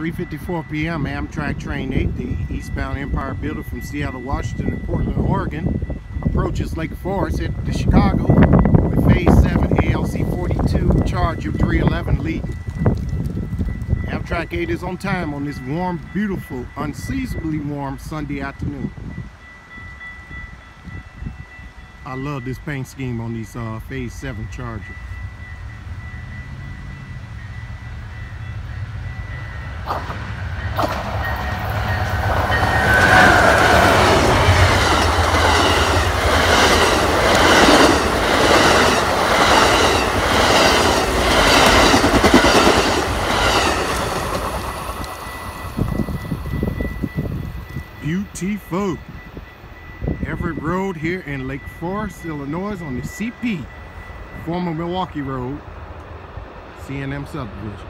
3.54 p.m. Amtrak Train 8, the eastbound Empire Builder from Seattle, Washington and Portland, Oregon, approaches Lake Forest at the Chicago with Phase 7 ALC 42 Charger 311 lead. Amtrak 8 is on time on this warm, beautiful, unseasonably warm Sunday afternoon. I love this paint scheme on these uh, Phase 7 Chargers. Beautiful. Everett Road here in Lake Forest, Illinois on the CP, former Milwaukee Road, C&M subdivision.